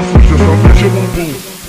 my switches, I'm visual boom.